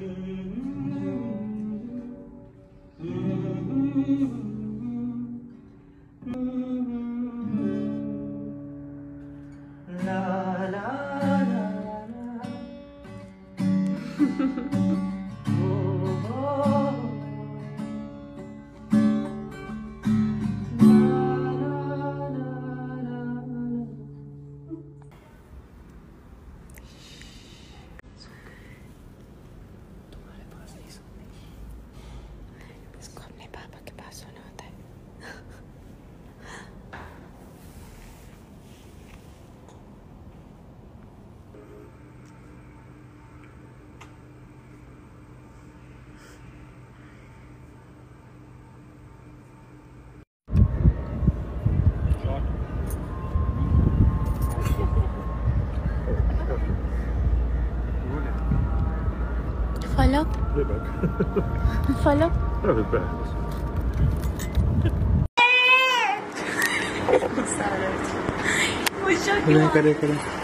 La la la la. Falhou? Falhou? Prawie bez. Puxa, cadê, cadê?